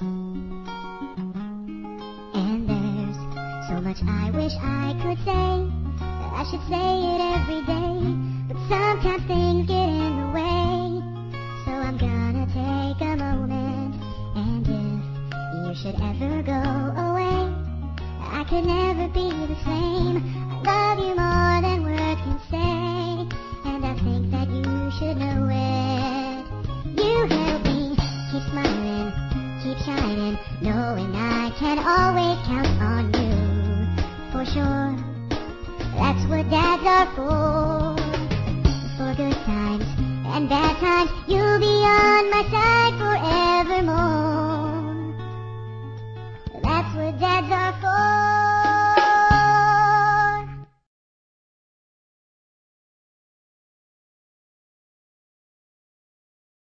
And there's so much I wish I could say. I should say it every day, but sometimes things get in the way. So I'm gonna take a moment, and if you should ever go away, I could never knowing I can always count on you for sure. That's what dads are for. For good times and bad times, you'll be on my side forevermore. That's what dads are for.